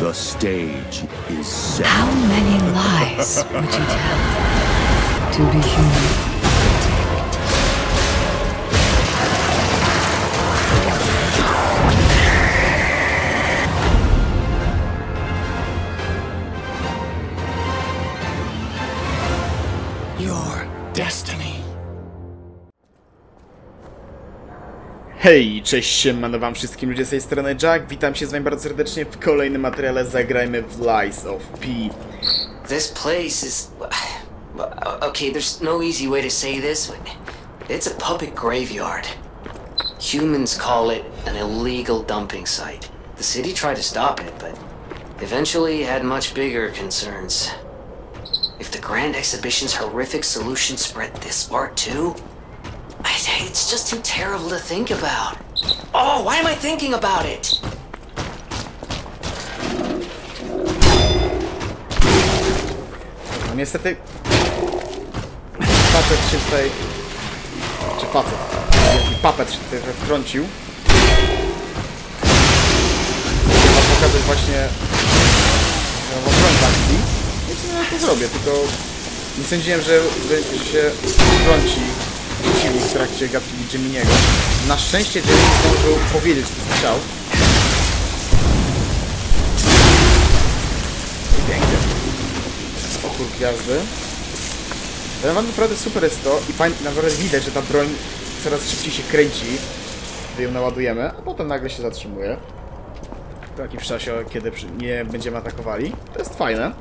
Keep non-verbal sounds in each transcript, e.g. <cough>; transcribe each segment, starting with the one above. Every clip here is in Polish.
The stage is set. How many lies would you tell to be human? Hej, cześć, wam wszystkim ludzie z tej strony Jack, witam się z wami bardzo serdecznie w kolejnym materiale Zagrajmy w Lies of P. This place is. Okay, there's no easy way to say this. but It's a puppet graveyard. Humans call it an illegal dumping site. The city tried to stop it, but eventually had much bigger concerns. If the Grand Exhibition's horrific solution spread this far too, I, it's just too terrible to think about. Oh, why am I thinking about it? No niestety... Papet się tutaj... Czy? Wielki papet się tutaj wtrącił. Trzeba pokazać właśnie... broń w akcji. Więc no, ja to zrobię, tylko... Nie sądziłem, że, że się wtrąci w trakcie gadki Geminiego. Na szczęście Gemini zdążył powiedzieć, co chciał. I pięknie. Opór gwiazdy. Ale naprawdę super jest to i fajnie, naprawdę widać, że ta broń coraz szybciej się kręci, gdy ją naładujemy, a potem nagle się zatrzymuje. W jakimś czasie, kiedy nie będziemy atakowali. To jest fajne.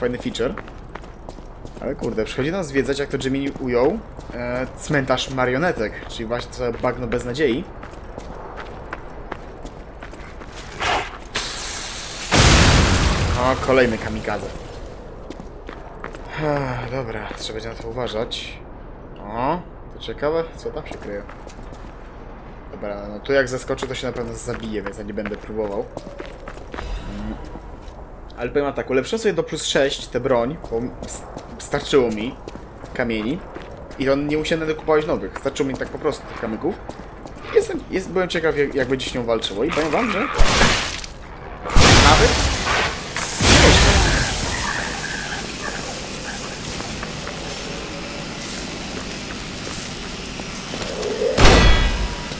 Fajny feature. Ale kurde, przychodzi nas zwiedzać, jak to Gemini ujął, e, cmentarz marionetek, czyli właśnie to bagno bez nadziei. O, kolejny kamikaze. Ech, dobra, trzeba będzie na to uważać. O, to ciekawe, co tam się kryje. Dobra, no tu jak zaskoczy, to się na pewno zabije, więc ja nie będę próbował. Mm. Ale powiem tak, ulepszyłem sobie do plus 6 tę broń, bo starczyło mi kamieni. I on nie musiałem nawet kupować nowych, starczyło mi tak po prostu tych kamyków. Jestem, jest, byłem ciekaw, jak, jak będzie się nią walczyło i powiem wam, że nawet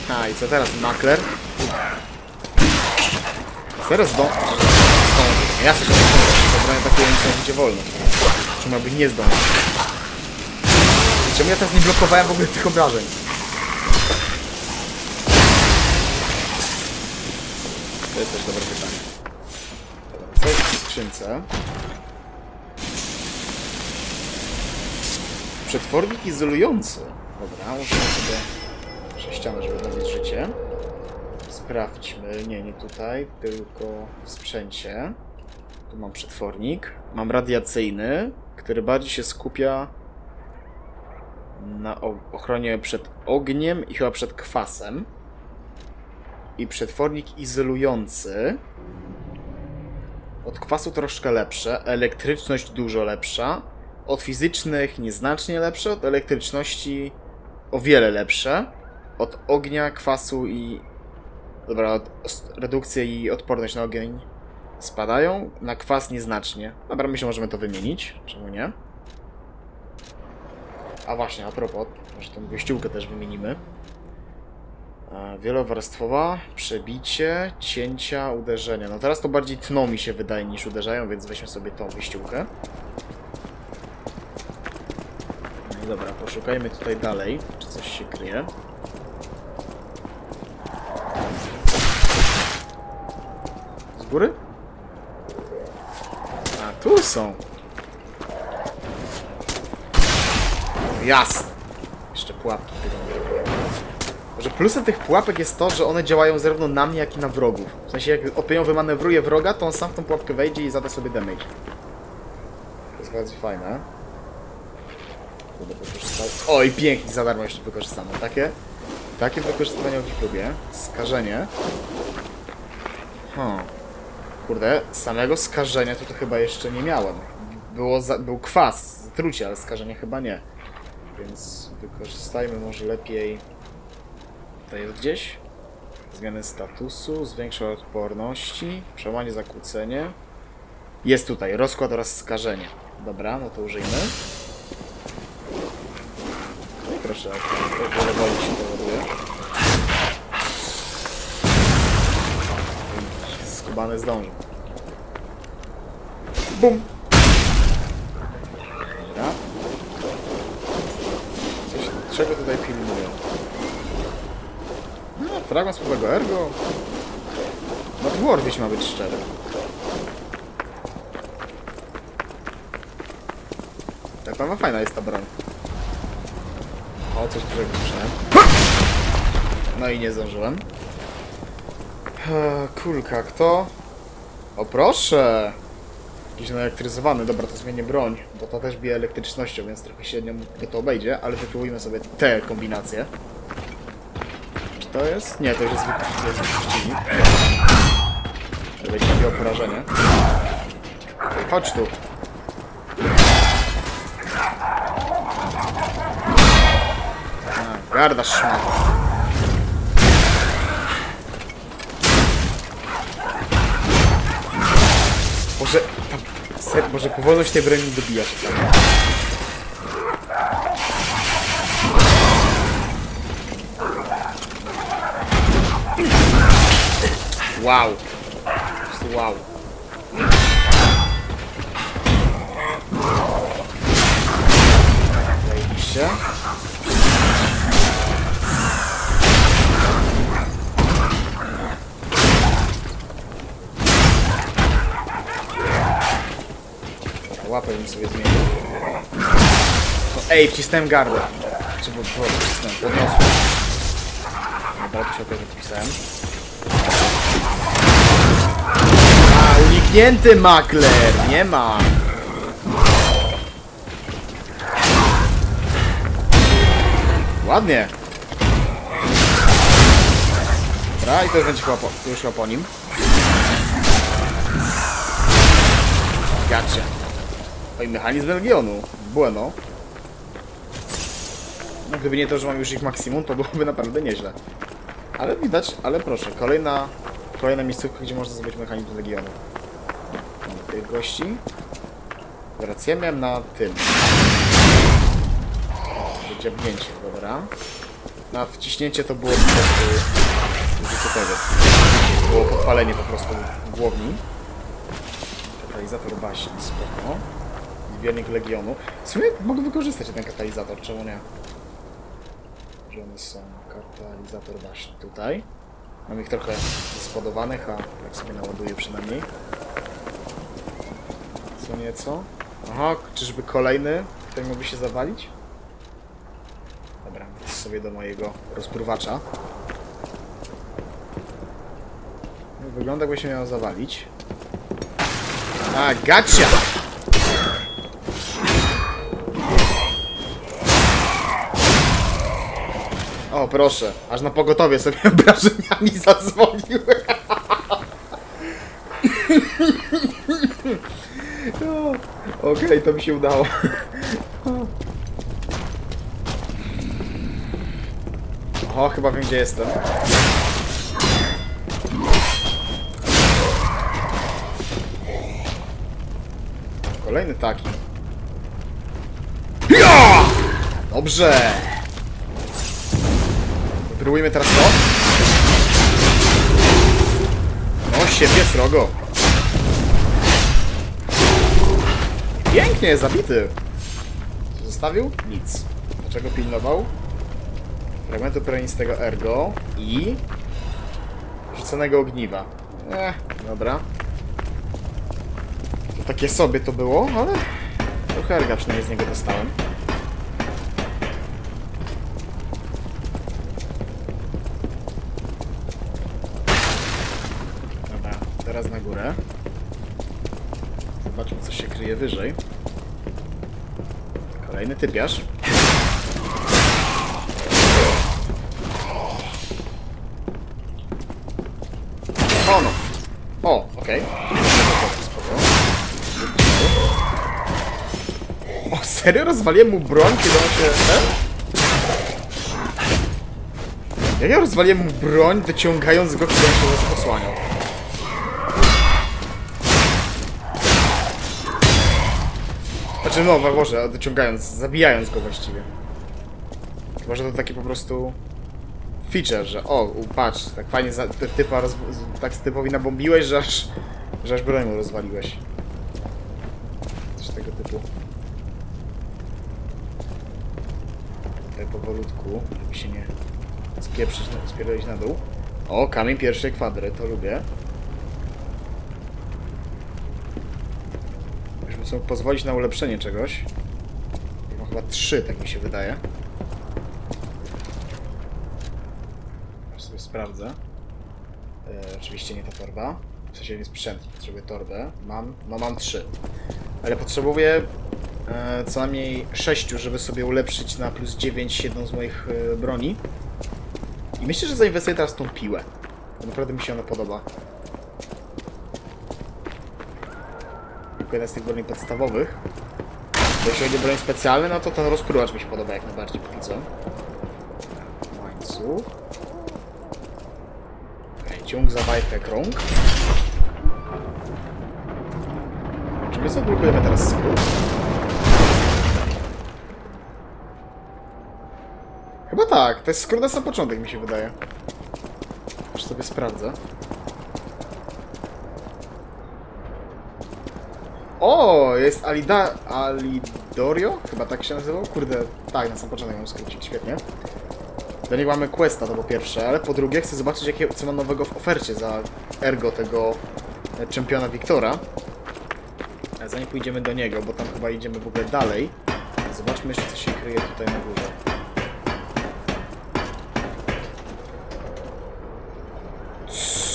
A i co teraz? Makler? Teraz do... Ja sobie to broń takie nic gdzie wolno. Czy miałby nie zdążyć? Czemu ja teraz nie blokowałem w ogóle tych obrażeń? To jest też dobre pytanie. Co jest w skrzynce? Przetwornik izolujący. Dobra, możemy sobie ścianę, żeby odnowić życie. Sprawdźmy. Nie, nie tutaj, tylko w sprzęcie. Tu mam przetwornik. Mam radiacyjny, który bardziej się skupia na ochronie przed ogniem i chyba przed kwasem. I przetwornik izolujący. Od kwasu troszkę lepsze, elektryczność dużo lepsza. Od fizycznych nieznacznie lepsze, od elektryczności o wiele lepsze. Od ognia, kwasu i. Dobra, od, redukcja i odporność na ogień spadają, na kwas nieznacznie. Dobra, myślę, możemy to wymienić. Czemu nie? A właśnie, a propos, może tą wyściółkę też wymienimy. E, Wielowarstwowa, przebicie, cięcia, uderzenia. No teraz to bardziej tną mi się wydaje niż uderzają, więc weźmy sobie tą wyściółkę. No dobra, poszukajmy tutaj dalej, czy coś się kryje. Z góry? Tu są. Jasne. Jeszcze pułapki wyglądają. Że plusem tych pułapek jest to, że one działają zarówno na mnie, jak i na wrogów. W sensie, jak opinią wymanewruje wroga, to on sam w tą pułapkę wejdzie i zada sobie damage. To jest bardzo fajne. Oj, pięknie, za darmo jeszcze wykorzystane. Takie, takie wykorzystywanie w lubię. Skażenie. Hmm. Kurde, samego skażenia to, to chyba jeszcze nie miałem. Było za, był kwas, zatrucie, ale skażenie chyba nie. Więc wykorzystajmy może lepiej... To jest gdzieś? Zmiany statusu, zwiększa odporności, przełamanie zakłócenie. Jest tutaj, rozkład oraz skażenie. Dobra, no to użyjmy. No i proszę, to wiele woli się powoduje. Skubany zdążył. Bum! Dobra. Coś, czego tutaj pilnują? No, fragment słowego ergo. No dwarf ma być szczery. Tak, no fajna jest ta broń. O, coś dużego słyszałem. No i nie zdążyłem. Kulka, kto? O proszę! Jakiś naelektryzowany, dobra, to zmienię broń, bo to też bije elektrycznością, więc trochę się nią to obejdzie, ale wypróbujmy sobie te kombinacje. Czy to jest? Nie, to już jest przeciwnik. Będzie miał porażenie. Chodź tu. A, garda szmat. Ser, może powolność tej broni dobija się tam. Wow. Wow. Zajebiście. Sobie. No, ej, wcisnąłem gardło. Czy było, wcisnąłem, podniosłem. Dobra, to się że wpisałem. A, uniknięty makler! Nie ma! Ładnie! Dobra, i to będzie chyba po, już chyba po nim. Gotcha. Mechanizm Legionu. Bueno. No, gdyby nie to, że mam już ich maksimum, to byłoby naprawdę nieźle. Ale widać, ale proszę, kolejna, kolejna miejscówka, gdzie można zdobyć mechanizm Legionu. Mamy tych gości. Teraz na tym. Wydziabnięcie, dobra. Na wciśnięcie to było po prostu tego. Było podpalenie po prostu głowni. Katalizator baśni, spoko. Zbiornik Legionu. W sumie mogę wykorzystać ten katalizator, czemu nie? Gdzie one są? Katalizator baśni tutaj. Mam ich trochę spodowanych, a jak sobie naładuję przynajmniej. Co nieco. Aha, czyżby kolejny, który mógłby się zawalić? Dobra, sobie do mojego rozpruwacza. Wygląda jakby się miał zawalić. A, gotcha! O, proszę. Aż na pogotowie sobie <laughs> obrażeniami zadzwonił. <laughs> Okej, to mi się udało. O, chyba wiem gdzie jestem. Kolejny taki. Dobrze! Próbujmy teraz to. O, siebie srogo. Pięknie, zabity. Zostawił? Nic. Dlaczego pilnował? Fragmentu peronistego ergo i... Rzuconego ogniwa. Eh, dobra. To takie sobie to było, ale... Trochę erga przynajmniej z niego dostałem. Teraz na górę. Zobaczmy, co się kryje wyżej. Kolejny typiarz. O no! O, okej. Spoko. O, serio? Rozwaliłem mu broń, kiedy on się... E? Ja rozwaliłem mu broń, wyciągając go, kiedy on się nas Znaczy no, Boże, dociągając, zabijając go właściwie. Chyba, że to taki po prostu feature, że o, patrz, tak fajnie za, ty- typa roz, tak typowi nabombiłeś, że aż, że aż broń mu rozwaliłeś. Coś tego typu. Tutaj powolutku, żeby się nie spieprzyć, spierdolić na dół. O, kamień pierwszej kwadry, to lubię. Żeby sobie pozwolić na ulepszenie czegoś. Mam chyba trzy, tak mi się wydaje. Aż sobie sprawdzę. E, oczywiście nie ta torba. W sensie nie sprzęt, potrzebuję torbę. Mam, no mam trzy. Ale potrzebuję e, co najmniej sześciu, żeby sobie ulepszyć na plus 9 jedną z moich e, broni. I myślę, że zainwestuję teraz w tą piłę. Bo naprawdę mi się ona podoba. Tylko jedna z tych broni podstawowych. Bo jeśli chodzi o broń specjalne, no to ten rozpruwacz mi się podoba jak najbardziej póki co. Łańcuch. Ciąg za bajkę krąg. Czy my sobie blokujemy teraz skrót? Chyba tak, to jest skrót na sam początek mi się wydaje. Już sobie sprawdzę. O, jest Alida... Alidorio? Chyba tak się nazywał? Kurde, tak, na sam początek mam skrócić, świetnie. Do niego mamy questa, to po pierwsze, ale po drugie chcę zobaczyć, jakie, co ma nowego w ofercie za ergo tego e, czempiona Wiktora. Zanim pójdziemy do niego, bo tam chyba idziemy w ogóle dalej, zobaczmy jeszcze, co się kryje tutaj na górze.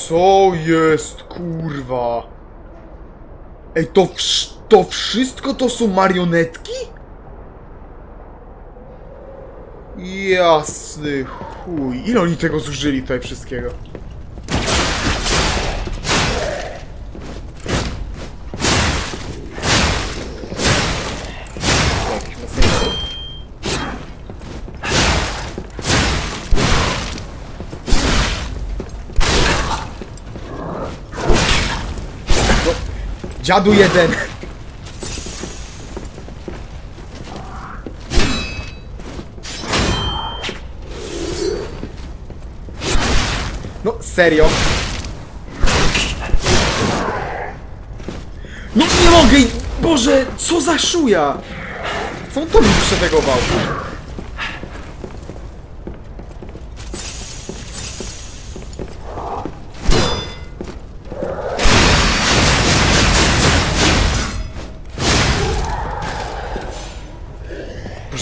Co jest, kurwa? Ej, to, wsz- to wszystko to są marionetki? Jasny chuj. Ile oni tego zużyli tutaj wszystkiego? Dziadu jeden! No, serio? No nie mogę! Boże, co za szuja! Co on to mi przetegował?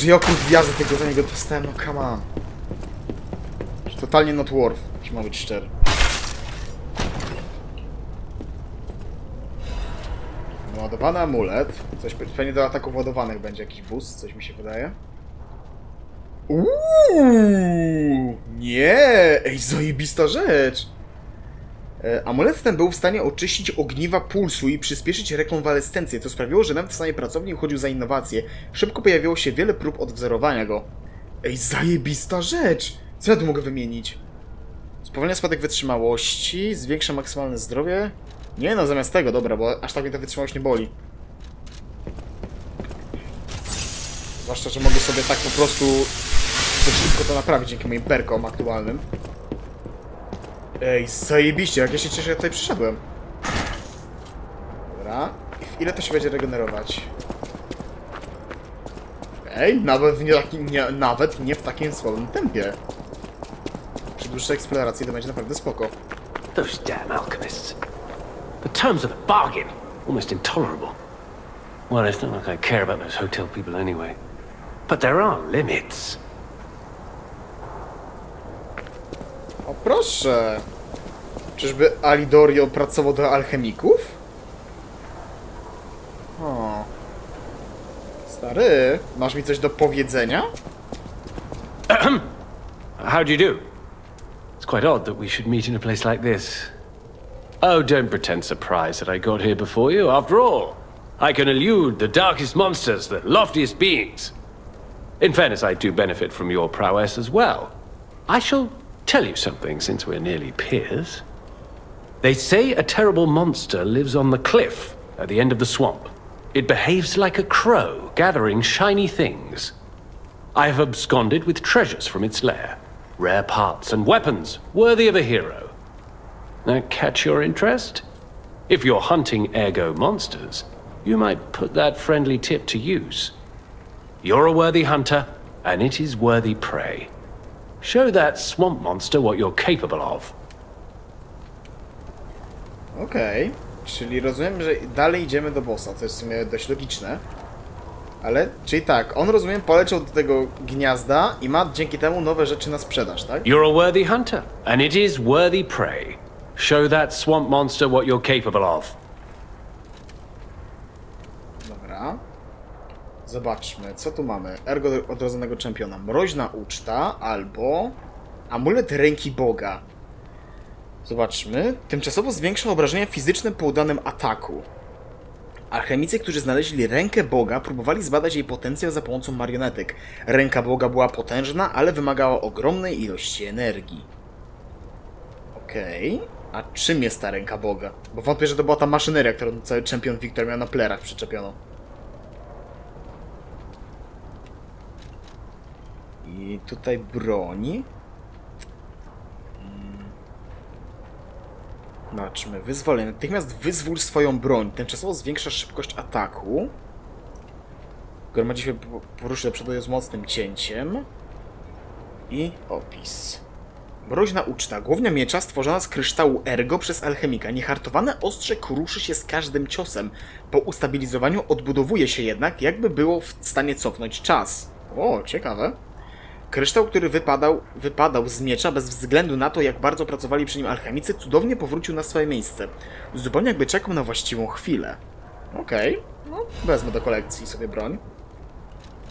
Boże, ja okrut gwiazdy tego za niego dostałem, no come on. Totalnie not worth, jeśli mam być szczery. Ładowany amulet. Coś pe- pewnie do ataków ładowanych będzie jakiś boost, coś mi się wydaje. Uuu, nie! Ej, zajebista rzecz! E, Amulet ten był w stanie oczyścić ogniwa pulsu i przyspieszyć rekonwalescencję, co sprawiło, że nawet w stanie pracowni uchodził za innowacje. Szybko pojawiło się wiele prób odwzorowania go. Ej, zajebista rzecz! Co ja tu mogę wymienić? Spowalnia spadek wytrzymałości, zwiększa maksymalne zdrowie. Nie no, zamiast tego, dobra, bo aż tak mnie ta wytrzymałość nie boli. Zwłaszcza, że mogę sobie tak po prostu szybko to naprawić dzięki moim perkom aktualnym. Ej, zajebiście, jak ja się cieszę, że tutaj przyszedłem. Dobra. Ile to się będzie regenerować? Ej, nawet nie, nie, nawet nie w takim słabym tempie. Przy dłuższej eksploracji to będzie naprawdę spoko. Those damn alchemists. The terms of the bargain, almost intolerable. Well, it's not like I care about those hotel people anyway. But there are limits. Proszę! Czyżby Alidorio pracował do alchemików? O. Stary, masz mi coś do powiedzenia? <clears throat> How do you do? It's quite odd that we should meet in a place like this. Oh, don't pretend surprised that I got here before you. After all, I can elude the darkest monsters, the loftiest beings. In fairness, I do benefit from your prowess as well. I shall tell you something since we're nearly peers. They say a terrible monster lives on the cliff at the end of the swamp. It behaves like a crow, gathering shiny things. I have absconded with treasures from its lair, rare parts and weapons worthy of a hero. Now, catch your interest? If you're hunting ergo monsters, you might put that friendly tip to use. You're a worthy hunter, and it is worthy prey. Show that swamp monster what you're capable of. Okej, czyli rozumiem, że dalej idziemy do bossa, co jest w sumie dość logiczne. Ale, czyli tak, on rozumiem poleciał do tego gniazda i ma dzięki temu nowe rzeczy na sprzedaż, tak? You're a worthy hunter, and it is worthy prey. Show that swamp monster what you're capable of. Dobra. Zobaczmy, co tu mamy. Ergo odrodzonego czempiona. Mroźna uczta albo amulet ręki Boga. Zobaczmy. Tymczasowo zwiększa obrażenia fizyczne po udanym ataku. Alchemicy, którzy znaleźli rękę Boga, próbowali zbadać jej potencjał za pomocą marionetek. Ręka Boga była potężna, ale wymagała ogromnej ilości energii. Okej. A czym jest ta ręka Boga? Bo wątpię, że to była ta maszyneria, którą cały czempion Wiktor miał na plerach przyczepioną. I tutaj broń. Mm. Zobaczmy, wyzwolenie. Natychmiast wyzwól swoją broń. Tymczasowo zwiększa szybkość ataku. Gromadzi się po- poruszy do przodu z mocnym cięciem. I opis. Mroźna uczta. Głownia miecza stworzona z kryształu ergo przez alchemika. Niehartowane ostrze kruszy się z każdym ciosem. Po ustabilizowaniu odbudowuje się jednak, jakby było w stanie cofnąć czas. O, ciekawe. Kryształ, który wypadał, wypadał z miecza bez względu na to, jak bardzo pracowali przy nim alchemicy, cudownie powrócił na swoje miejsce. Zupełnie jakby czekał na właściwą chwilę. Okej, no wezmę do kolekcji sobie broń.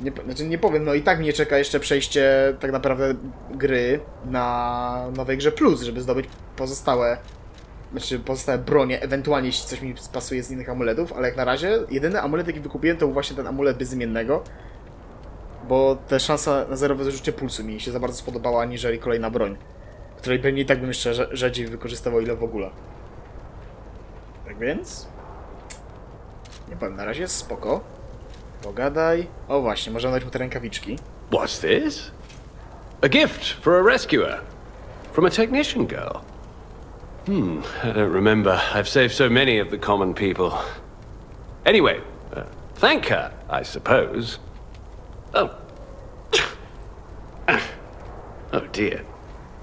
Nie, znaczy nie powiem, no i tak mnie czeka jeszcze przejście tak naprawdę gry na nowej grze plus, żeby zdobyć pozostałe znaczy pozostałe bronie, ewentualnie jeśli coś mi pasuje z innych amuletów, ale jak na razie jedyny amulet jaki wykupiłem to był właśnie ten amulet bezimiennego, bo ta szansa na zerowe zużycie pulsu mi się za bardzo spodobała, aniżeli kolejna broń, której pewnie i tak bym jeszcze rza- rzadziej wykorzystywał, ile w ogóle. Tak więc... Nie powiem, na razie spoko. Pogadaj. O właśnie, możemy dać mu te rękawiczki. What's this? A gift for a rescuer. From a technician girl. Hmm, I don't remember. I've saved so many of the common people. Anyway, uh, thank her, I suppose. Oh. oh dear.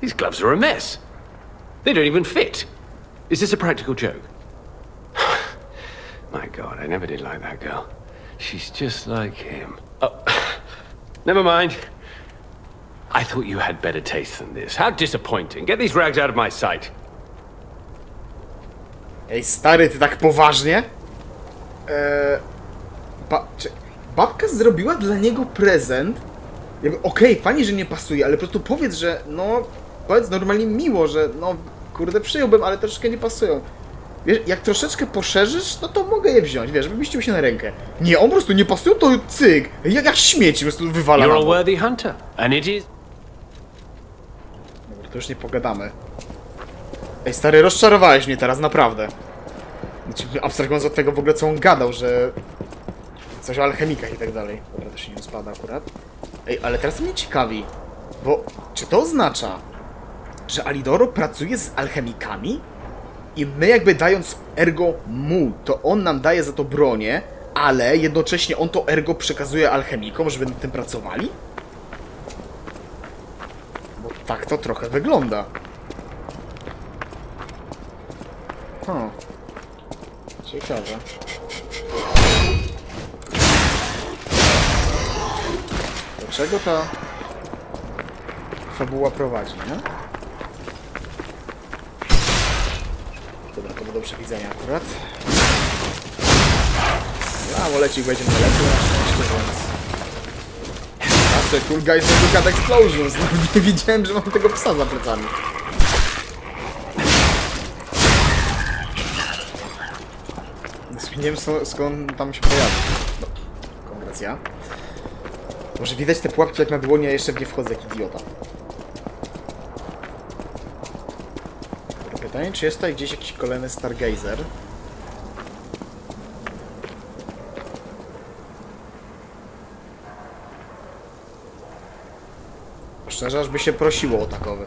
These gloves are a mess. They don't even fit. Is this a practical joke? <sighs> My god, I never did like that girl. She's just like him. Oh, <sighs> never mind. I thought you had better taste than this. How disappointing. Get these rags out of my sight. Ej, stary, ty tak poważnie? Eee, ba czy, babka zrobiła dla niego prezent. Jakby, Okej, fajnie, że nie pasuje, ale po prostu powiedz, że no, powiedz normalnie miło, że no, kurde, przyjąłbym, ale troszeczkę nie pasują. Wiesz, jak troszeczkę poszerzysz, no to mogę je wziąć, wiesz, wymieścił się na rękę. Nie, on po prostu nie pasują, to cyk, jak, jak śmieci, po prostu wywala You're a worthy hunter, and it is. Dobra, to już nie pogadamy. Ej, stary, rozczarowałeś mnie teraz, naprawdę. Znaczy, abstrahując od tego w ogóle, co on gadał, że... Coś o alchemikach i tak dalej. Dobra, to się nie rozpada akurat. Ej, ale teraz mnie ciekawi, bo czy to oznacza, że Alidoro pracuje z alchemikami? I my jakby dając ergo mu, to on nam daje za to bronię, ale jednocześnie on to ergo przekazuje alchemikom, żeby nad tym pracowali? Bo tak to trochę wygląda. Hmm. Ciekawe. Czego ta fabuła prowadzi, nie? Dobra, to było do przewidzenia akurat. A, Wolecik będzie na lepiej, na szczęście, więc... Patrzę, cool guys look at explosions. <laughs> Nie widziałem, że mam tego psa za plecami. Nie wiem skąd, skąd tam się pojawił. No, kongracja. Może widać te pułapki jak na dłonie, a jeszcze w nie wchodzę jak idiota. Pytanie, czy jest tutaj gdzieś jakiś kolejny Stargazer? Szczerze, aż by się prosiło o takowy.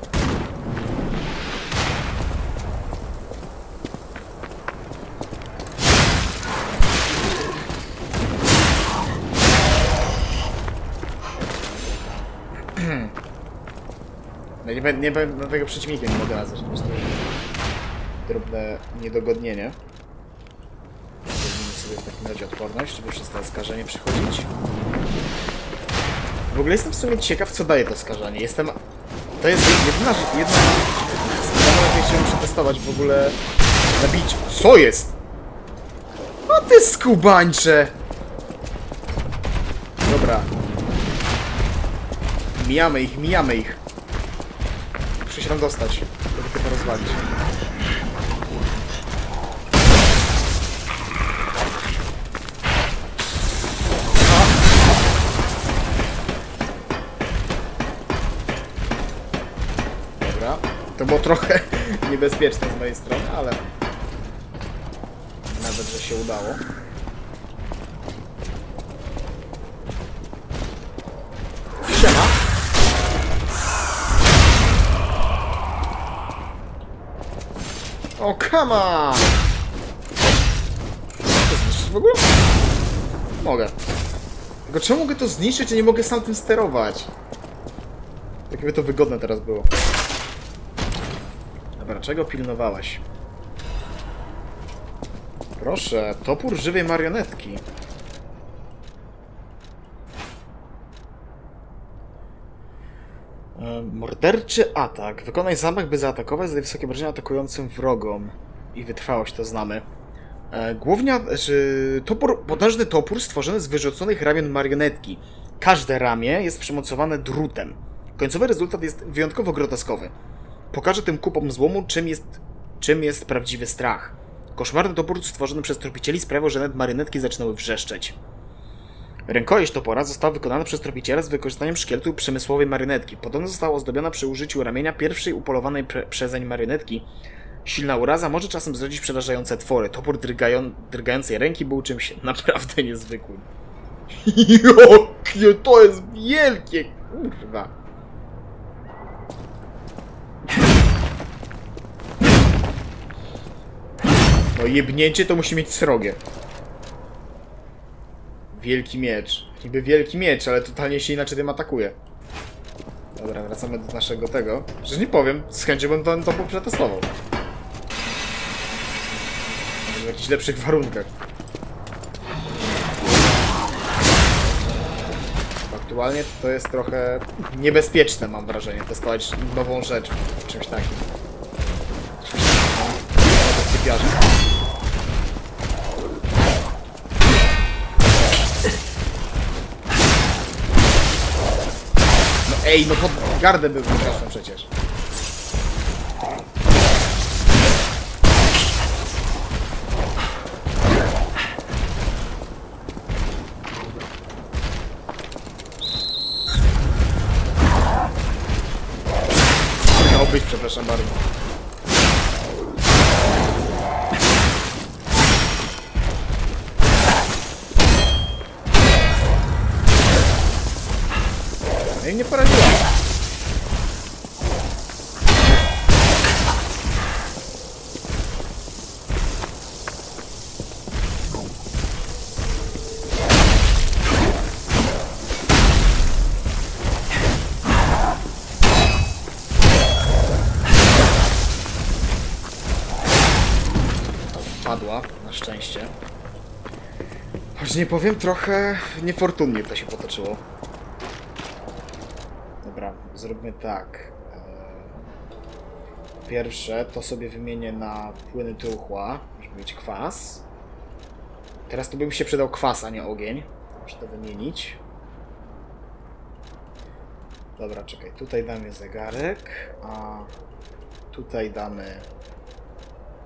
No nie, bę- nie będę tego przeciwnikiem nie mogę nazwać, po prostu drobne niedogodnienie. Zrobimy sobie w takim razie odporność, żeby przez to skażenie przechodzić. W ogóle jestem w sumie ciekaw, co daje to skażenie. Jestem... To jest jedna rzecz, jedna jaką chciałem przetestować w ogóle zabić. Co jest? O ty skubańcze! Dobra. Mijamy ich, mijamy ich. Się tam dostać, żeby tylko rozwalić. Dobra. To było trochę <laughs> niebezpieczne z mojej strony, ale nawet, że się udało. O, come on! To zniszczyć w ogóle? Mogę. Tylko czemu mogę to zniszczyć, a nie mogę sam tym sterować? Jakby to wygodne teraz było. Dobra, czego pilnowałeś? Proszę, topór żywej marionetki. Morderczy atak. Wykonaj zamach, by zaatakować za wysokie obrażenia atakującym wrogom. I wytrwałość to znamy. E, Głównia, czy topór, potężny topór stworzony z wyrzuconych ramion marionetki. Każde ramię jest przymocowane drutem. Końcowy rezultat jest wyjątkowo groteskowy. Pokażę tym kupom złomu, czym jest, czym jest prawdziwy strach. Koszmarny topór stworzony przez tropicieli sprawiał, że nawet marionetki zaczynały wrzeszczeć. Rękojeść topora została wykonana przez tropiciela z wykorzystaniem szkieletu przemysłowej marionetki. Podobno została ozdobiona przy użyciu ramienia pierwszej upolowanej pre- przezeń marionetki. Silna uraza może czasem zrodzić przerażające twory. Topór drgają, drgającej ręki był czymś naprawdę niezwykłym. <laughs> Jakie to jest wielkie, kurwa. No jebnięcie to musi mieć srogie. Wielki miecz. Niby wielki miecz, ale totalnie się inaczej tym atakuje. Dobra, wracamy do naszego tego. Że nie powiem, z chęcią bym ten topór przetestował. W jakichś lepszych warunkach. Aktualnie to jest trochę niebezpieczne, mam wrażenie, testować nową rzecz w czymś takim. Czymś takim, ej, no pod gardę był wypraszam przecież. Miał być, przepraszam bardzo. I nie poraziła. Padła, na szczęście. Choć nie powiem, trochę niefortunnie to się potoczyło. Zróbmy tak. Eee, Pierwsze to sobie wymienię na płyny truchła, żeby mieć kwas. Teraz to by mi się przydał kwas, a nie ogień. Muszę to wymienić. Dobra, czekaj. Tutaj damy zegarek, a tutaj damy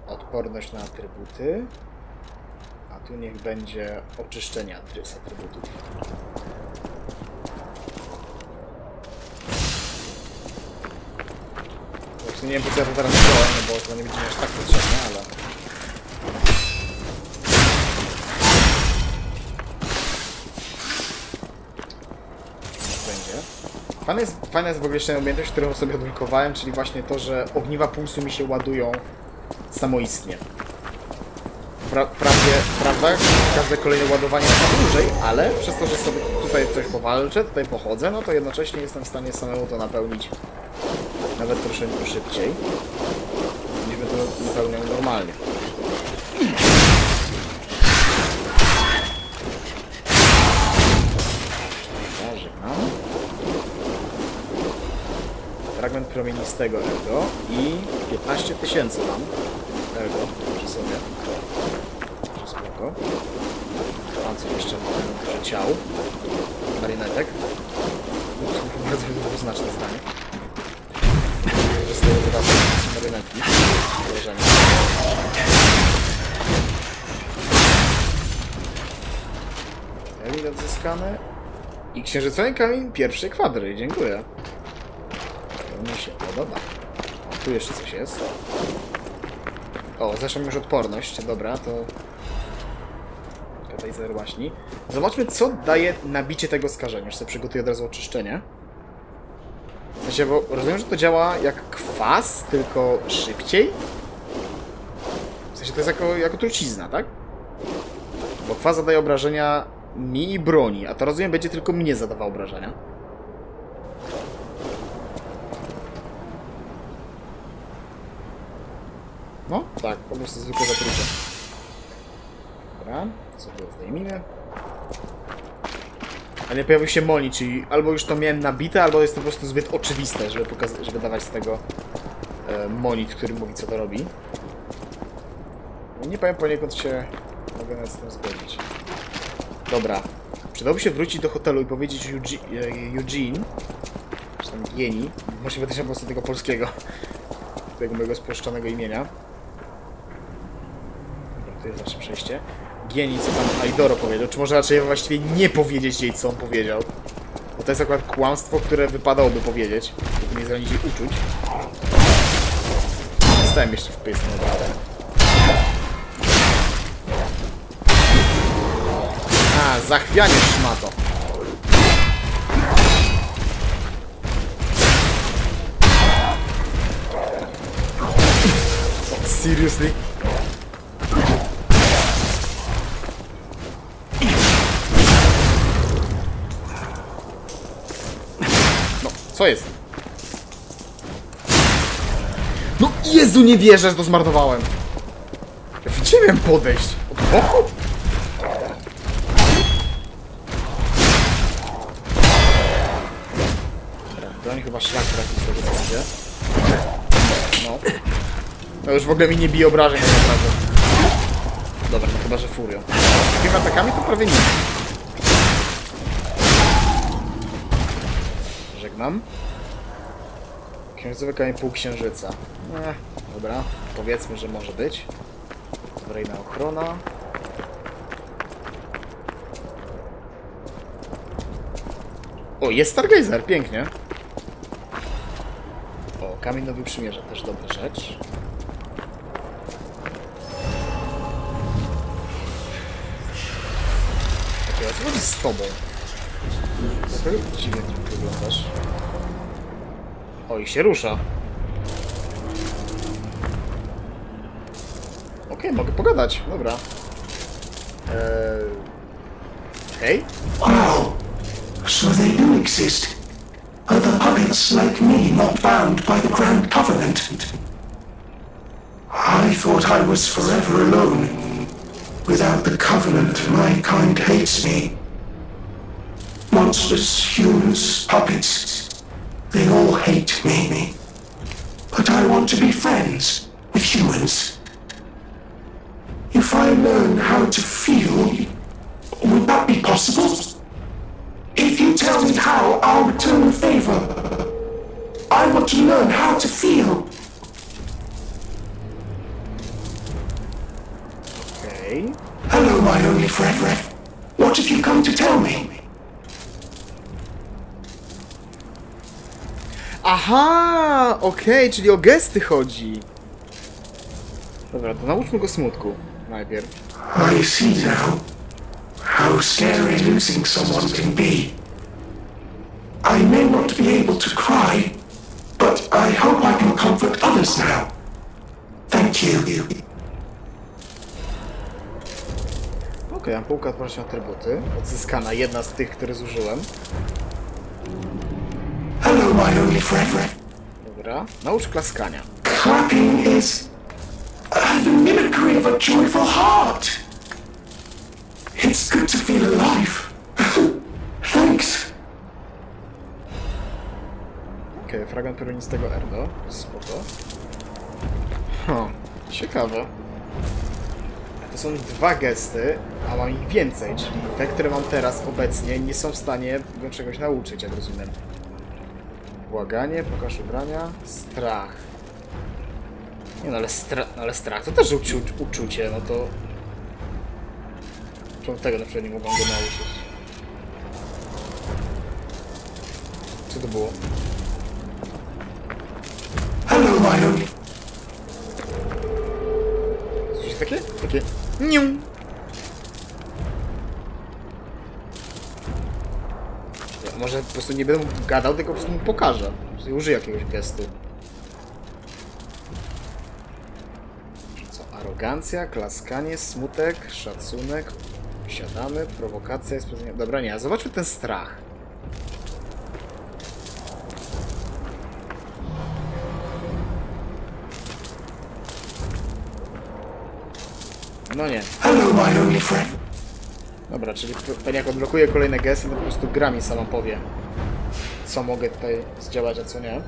odporność na atrybuty. A tu niech będzie oczyszczenie z atrybutów. Właśnie nie wiem po co ja to teraz wziąłem, no bo to nie będzie aż tak potrzebne, ale... Będzie. Fajna jest, fajna jest w ogóle jeszcze umiejętność, którą sobie odblokowałem, czyli właśnie to, że ogniwa pulsu mi się ładują samoistnie. Pra, prawie, prawda? Każde kolejne ładowanie trwa dłużej, ale przez to, że sobie tutaj coś powalczę, tutaj pochodzę, no to jednocześnie jestem w stanie samemu to napełnić nawet troszeczkę szybciej bym to napełniał normalnie. Żegnam. Fragment promienistego Ergo i 15 tysięcy mam Ergo przy sobie. Także Spoko. Mam coś jeszcze ciał. Marinetek. Bardzo <laughs> dwuznaczne zdanie. Z tego wydarzenia są marionetki. Założenie. Elit odzyskany. I księżycowy kamień pierwszej kwadry. Dziękuję. To mi się podoba. O, tu jeszcze coś jest. O, mi już odporność. Dobra, to... Katalizer właśnie. Zobaczmy, co daje nabicie tego skażenia. Już sobie przygotuję od razu oczyszczenie. Sensie, bo rozumiem, że to działa jak kwas, tylko szybciej? W sensie to jest jako, jako trucizna, tak? Bo kwas zadaje obrażenia mi i broni, a to rozumiem będzie tylko mnie zadawał obrażenia. No, tak, po prostu zwykłe zatrucie. Dobra, sobie zdejmijmy. A nie pojawił się Moni, czyli albo już to miałem nabite, albo jest to po prostu zbyt oczywiste, żeby, żeby dawać z tego e, monit, który mówi co to robi. Nie powiem poniekąd się mogę nawet z tym zgodzić. Dobra. Przydałoby się wrócić do hotelu i powiedzieć e, Eugene czy tam Gieni, możliwe też po prostu tego polskiego, tego mojego spolszczonego imienia. Dobra, tu jest nasze przejście. Gieni, co tam Aidoro powiedział, czy może raczej właściwie nie powiedzieć jej, co on powiedział. Bo to jest akurat kłamstwo, które wypadałoby powiedzieć, żeby nie zranić jej uczuć. Zostałem jeszcze w pysk, naprawdę. A, zachwianie szmato. Seriously? Co jest? No Jezu, nie wierzę, że to zmarnowałem. Ja Gdzie miałem podejść? Od boku? Dobra, broń chyba szlak trafi z tego co widzę. No. No już w ogóle mi nie bije obrażeń tak naprawdę. Dobra, no chyba, że furią. Takimi atakami to prawie nic. Żegnam. Księżycowy kamień półksiężyca. Eh, dobra, powiedzmy, że może być. Kolejna ochrona. O, jest Stargazer, pięknie. O, kamień nowy przymierza, też dobra rzecz. Okej, a co z tobą? Dziwnie wyglądasz? O, i się rusza. Okej, mogę pogadać, dobra. Eee... Hej? Wow. So they do exist. Other puppets like me not bound by the Grand Covenant. I thought I was forever alone. Without the Covenant, my kind hates me. Monsters, humans, puppets. They all hate me. But I want to be friends with humans. If I learn how to feel, would that be possible? If you tell me how, I'll return the favor. I want to learn how to feel. Okej. Hello, my only friend. What have you come to tell me? Aha! Okej, czyli o gesty chodzi. Dobra, to nauczmy go smutku najpierw. I see now how scary losing someone can be. I may not be able to cry, but I hope I can comfort others now. Thank you. Okej, ampułka odprosi atrybuty. Odzyskana, jedna z tych, które zużyłem. My only friend. Dobra. Naucz klaskania. Clapping is uh, the mimicry of a joyful heart. It's good to feel alive. <laughs> Thanks. Okej, fragment piorunistego Erdo. Spoko. Hm, ciekawe. To są dwa gesty, a mam ich więcej, czyli te, które mam teraz obecnie, nie są w stanie go czegoś nauczyć, jak rozumiem. Błaganie, pokaż ubrania, strach. Nie no, ale, stra no, ale strach to też uczu uczucie, no to... Czemu tego na przykład nie mogą go nauczyć? Co to było? Hello, only. Słyszysz takie? Takie... Niu. Może po prostu nie będę gadał, tylko po prostu mu pokażę. Użyję jakiegoś gestu. Co? Arogancja, klaskanie, smutek, szacunek, siadamy, prowokacja jest... Dobra, nie, zobaczmy ten strach. No nie. Hello, my only friend. Dobra, czyli p- pewnie jak odblokuję kolejne gesty, to po prostu gra mi sama powie, co mogę tutaj zdziałać, a co nie.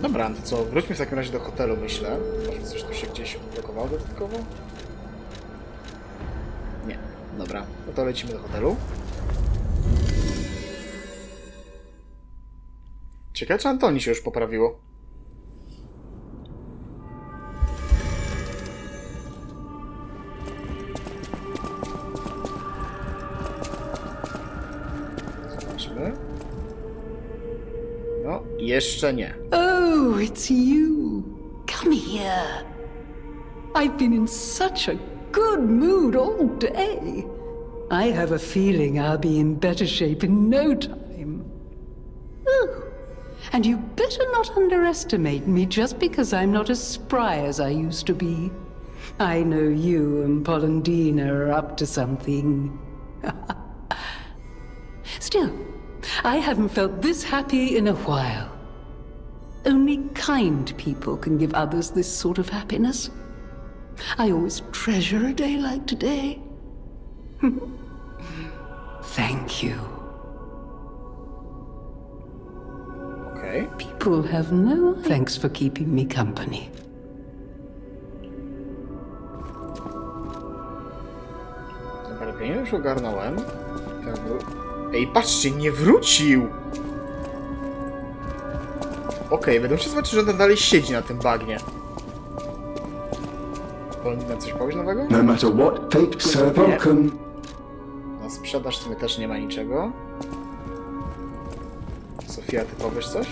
Dobra, to co, wróćmy w takim razie do hotelu, myślę. Może coś tu się gdzieś odblokowało dodatkowo? Nie. Dobra, no to lecimy do hotelu. Ciekawe, czy Antoni się już poprawiło. Jeszcze nie. Oh, it's you. Come here. I've been in such a good mood all day. I have a feeling I'll be in better shape in no time. Oh, and you better not underestimate me just because I'm not as spry as I used to be. I know you and Polendina are up to something. <laughs> Still, I haven't felt this happy in a while. Only kind people can give others this sort of happiness. I always treasure a day like today. <laughs> Thank you. Okay. People have no. Thanks for keeping me company. Dobra, pieniądze już ogarnąłem. Ej, patrzcie, nie wrócił! Okej, będę musiał zobaczyć, że on dalej siedzi na tym bagnie. Polina, coś powiesz nowego? No matter what fate serve welcome. Na sprzedaż w sumie też nie ma niczego. Sofia, ty powiesz coś?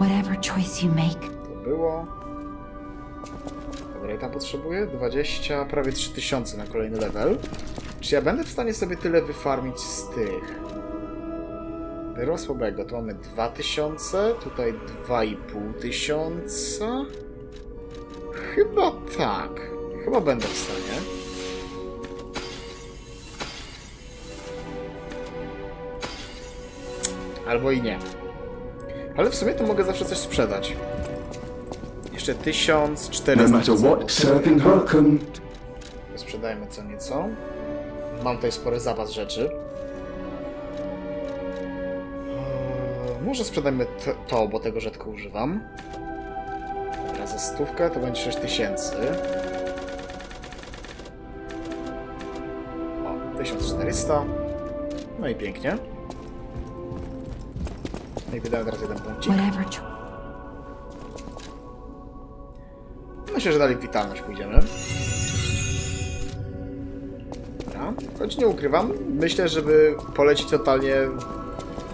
Whatever choice you make, To było. Dobra, i tam potrzebuję 20, prawie 3000 na kolejny level. Czy ja będę w stanie sobie tyle wyfarmić z tych? Perła słabego, tu mamy 2000, tutaj 2500. Chyba tak. Chyba będę w stanie. Albo i nie. Ale w sumie to mogę zawsze coś sprzedać. Jeszcze 1400. No. Sprzedajmy co nieco. Mam tutaj spory zapas rzeczy. Może sprzedajmy to, bo tego rzadko używam. Dobra, za stówkę to będzie 6000. O, 1400. No i pięknie. No i wydałem teraz jeden punkcik. cho- Myślę, że dalej w witalność pójdziemy. Dobra. Choć nie ukrywam, myślę, żeby polecić totalnie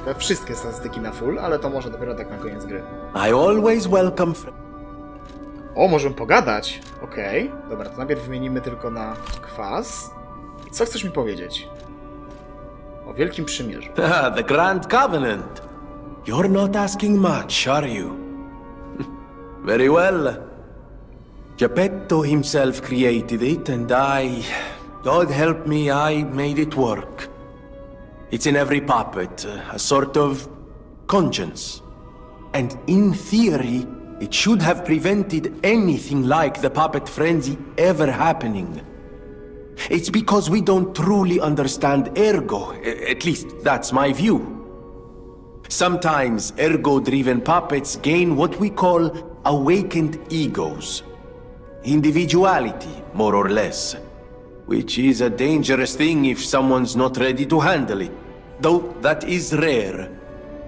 te wszystkie statystyki na full, ale to może dopiero tak na koniec gry. I always welcome O, możemy pogadać. Okej, dobra, to najpierw wymienimy tylko na kwas. I co chcesz mi powiedzieć? O Wielkim Przymierzu. <laughs> Ah, the Grand Covenant. You're not asking much, are you? <laughs> Very well. Geppetto himself created it, and I... God help me, I made it work. It's in every puppet, uh, a sort of conscience. And in theory, it should have prevented anything like the puppet frenzy ever happening. It's because we don't truly understand ergo. At least, that's my view. Sometimes ergo-driven puppets gain what we call awakened egos. Individuality, more or less. Which is a dangerous thing if someone's not ready to handle it. Though that is rare.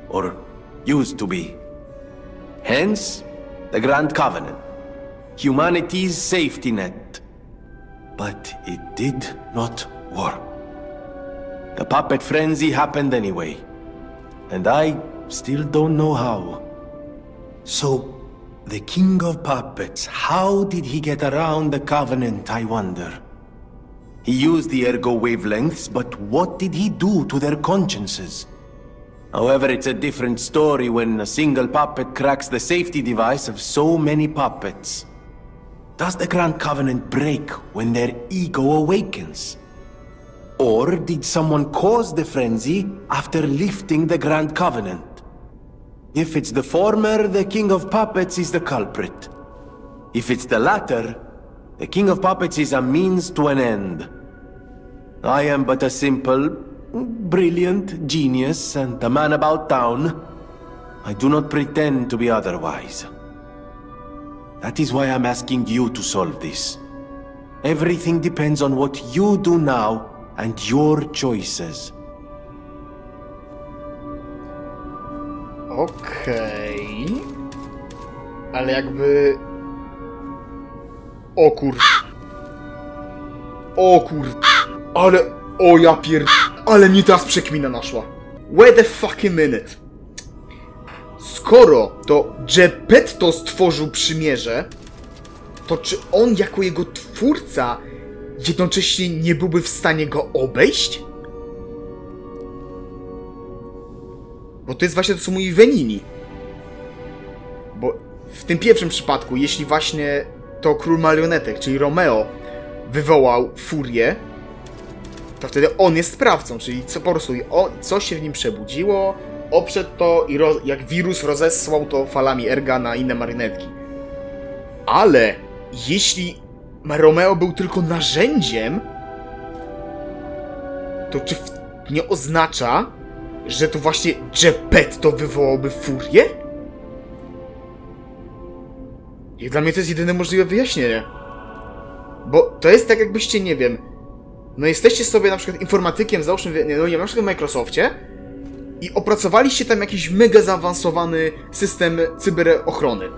Or used to be. Hence, the Grand Covenant. Humanity's safety net. But it did not work. The puppet frenzy happened anyway. And I still don't know how. So, the King of Puppets, how did he get around the Covenant, I wonder? He used the ergo wavelengths, but what did he do to their consciences? However, it's a different story when a single puppet cracks the safety device of so many puppets. Does the Grand Covenant break when their ego awakens? Or did someone cause the frenzy after lifting the Grand Covenant? If it's the former, the King of Puppets is the culprit. If it's the latter, the King of Puppets is a means to an end. I am but a simple, brilliant genius and a man about town. I do not pretend to be otherwise. That is why I'm asking you to solve this. Everything depends on what you do now and your choices. Okej. Ale jakby... O kur... O kur... Ale... O ja pier... Ale mnie teraz przekmina naszła. Wait a fucking minute. Skoro to Geppetto stworzył przymierze, to czy on jako jego twórca jednocześnie nie byłby w stanie go obejść? Bo to jest właśnie to, co mówi Venini. Bo w tym pierwszym przypadku, jeśli właśnie to król marionetek, czyli Romeo, wywołał furię, to wtedy on jest sprawcą, czyli co po prostu o, co się w nim przebudziło, oprzedł to i roz, jak wirus rozesłał to falami erga na inne marionetki. Ale jeśli Romeo był tylko narzędziem, to czy nie oznacza, że to właśnie Geppetto wywołałby furię? I dla mnie to jest jedyne możliwe wyjaśnienie. Bo to jest tak jakbyście, nie wiem, no jesteście sobie na przykład informatykiem, załóżmy, no nie wiem, na przykład w Microsoftie i opracowaliście tam jakiś mega zaawansowany system cyberochrony.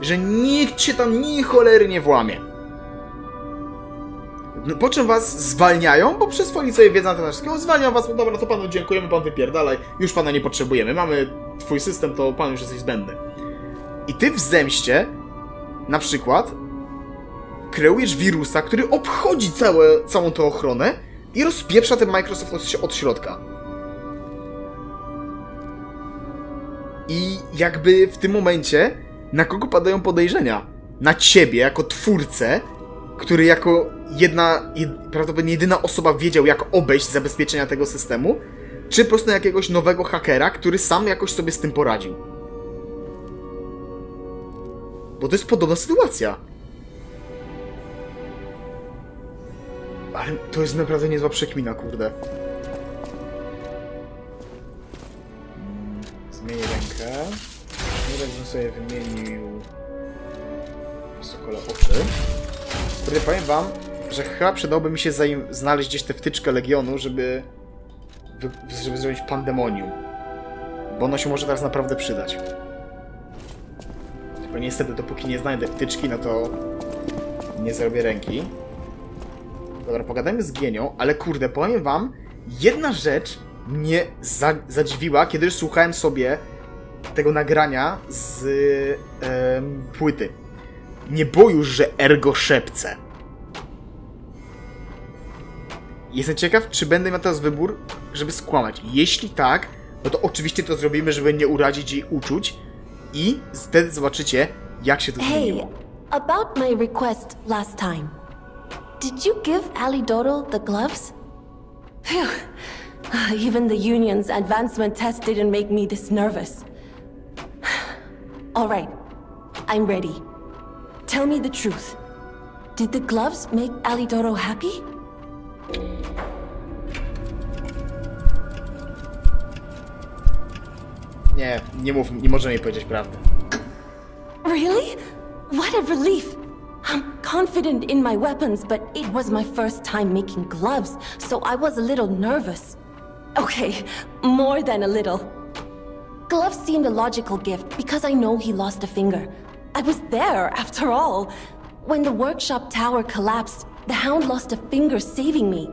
Że nikt się tam ni cholery nie włamie. No, po czym was zwalniają, bo przyswojili sobie wiedzę na temat wszystkiego, zwalniają was, no dobra, to panu dziękujemy, pan wypierdalaj, już pana nie potrzebujemy, mamy twój system, to pan już jesteś zbędny. I ty w zemście, na przykład, kreujesz wirusa, który obchodzi całe, całą tę ochronę i rozpieprza ten Microsoft od, od środka. I jakby w tym momencie na kogo padają podejrzenia? Na ciebie, jako twórcę, który jako jedna, jed, prawdopodobnie jedyna osoba wiedział, jak obejść zabezpieczenia tego systemu, czy po prostu na jakiegoś nowego hakera, który sam jakoś sobie z tym poradził. Bo to jest podobna sytuacja. Ale to jest naprawdę niezła przekmina, kurde. Zmienię rękę. Tak bym sobie wymienił... Sokola oczy. Kurde, powiem wam, że chyba przydałoby mi się znaleźć gdzieś tę wtyczkę Legionu, żeby... żeby zrobić pandemonium. Bo ono się może teraz naprawdę przydać. Tylko niestety, dopóki nie znajdę wtyczki, no to... Nie zrobię ręki. Dobra, pogadajmy z Gienią, ale kurde, powiem wam, jedna rzecz mnie za zadziwiła, kiedy słuchałem sobie tego nagrania z em, płyty. Nie było że ergo szepce. Jestem ciekaw, czy będę miał teraz wybór, żeby skłamać. Jeśli tak, no to oczywiście to zrobimy, żeby nie urazić jej uczuć i wtedy zobaczycie, jak się to Hey, about my request last time. Did you give Alidoro the gloves? Phew. <sighs> Even the union's advancement test didn't make me this nervous. <sighs> All right, I'm ready. Tell me the truth. Did the gloves make Alidoro happy? Nie, nie mów, nie powiedzieć prawdy. Really? What a relief! I'm confident in my weapons, but it was my first time making gloves, so I was a little nervous. Okay, more than a little. Gloves seemed a logical gift because I know he lost a finger. I was there, after all. When the workshop tower collapsed, the hound lost a finger saving me.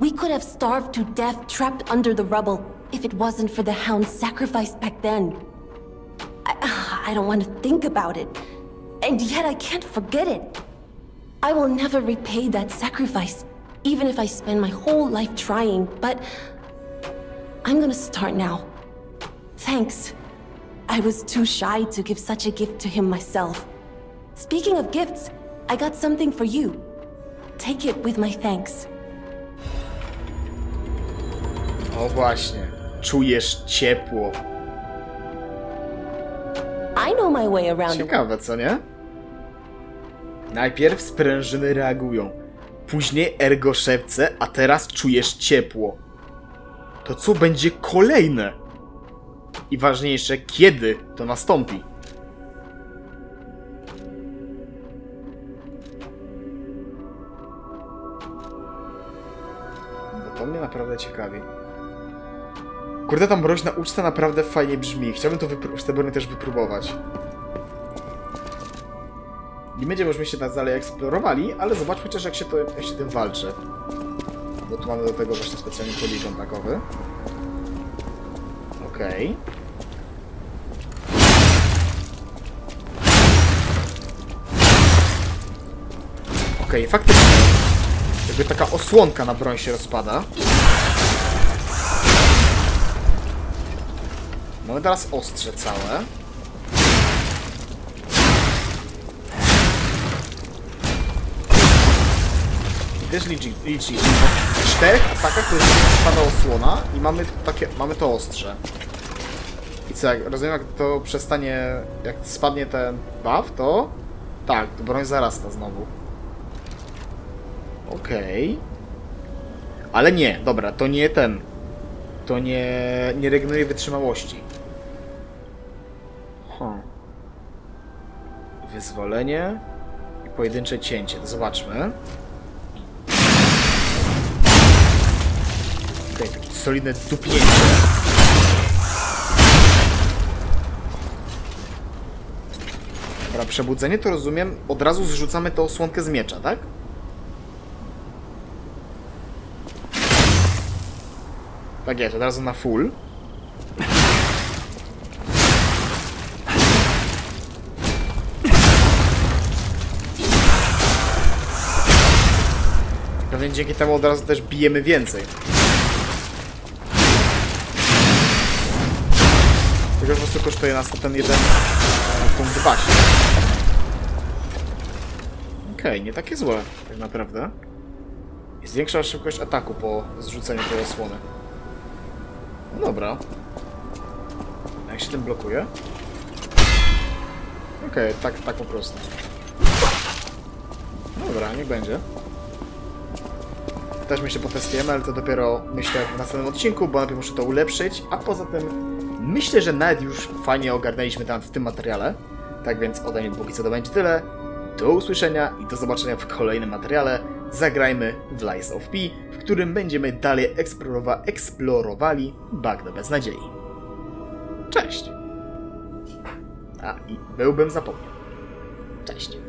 We could have starved to death trapped under the rubble if it wasn't for the hound's sacrifice back then. I, I don't want to think about it. And yet I can't forget it. I will never repay that sacrifice, even if I spend my whole life trying, but I'm gonna start now. Thanks. I was too shy to give such a gift to him myself. Speaking of gifts, I got something for you. Take it with my thanks. O właśnie, czujesz ciepło. Ciekawe, co nie? Najpierw sprężyny reagują, później ergo szepce, a teraz czujesz ciepło. To co będzie kolejne? I ważniejsze, kiedy to nastąpi? Bo to mnie naprawdę ciekawi. Kurde, ta mroźna uczta naprawdę fajnie brzmi. Chciałbym to w broni też wypróbować. Nie będziemy już się nas dalej eksplorowali, ale zobaczmy też jak się, to, jak się tym walczy. Bo tu mamy do tego właśnie specjalny poligon takowy. Okej. Okej, faktycznie. Jakby taka osłonka na broń się rozpada. Mamy teraz ostrze całe. I też liczy, liczy. Czterech atakach to jest spada osłona i mamy takie, mamy to ostrze. I co, jak rozumiem, jak to przestanie, jak spadnie ten buff, to tak, to broń zarasta znowu. Okej. Ale nie, dobra, to nie ten. To nie, nie regeneruje wytrzymałości. Wyzwolenie i pojedyncze cięcie. Zobaczmy. Tutaj takie solidne dupnięcie. Dobra, przebudzenie to rozumiem, od razu zrzucamy tę osłonkę z miecza, tak? Tak jest, od razu na full. Pewnie dzięki temu od razu też bijemy więcej. Tylko po prostu kosztuje nas to ten jeden e, punkt właśnie. Okej, nie takie złe, tak naprawdę. Zwiększa szybkość ataku po zrzuceniu tej osłony. No dobra. A Jak się tym blokuje? Okej, tak, tak po prostu. Dobra, niech będzie. Też myślę potestujemy, ale to dopiero myślę w następnym odcinku, bo najpierw muszę to ulepszyć, a poza tym myślę, że nawet już fajnie ogarnęliśmy temat w tym materiale. Tak więc ode mnie póki co to będzie tyle. Do usłyszenia i do zobaczenia w kolejnym materiale. Zagrajmy w Lies of P, w którym będziemy dalej eksplorowa eksplorowali bagno beznadziei. Cześć! A, i byłbym zapomniał. Cześć.